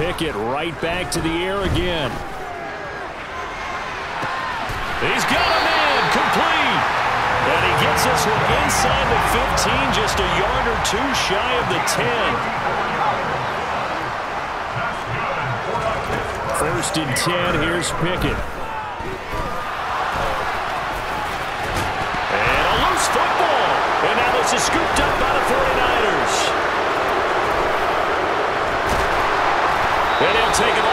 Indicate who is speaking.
Speaker 1: Pickett right back to the air again. He's got him in. Complete. And he gets this one inside the 15, just a yard or two shy of the 10. First and 10, here's Pickett. And a loose football. And now this is scooped up by the 49ers. And he'll take it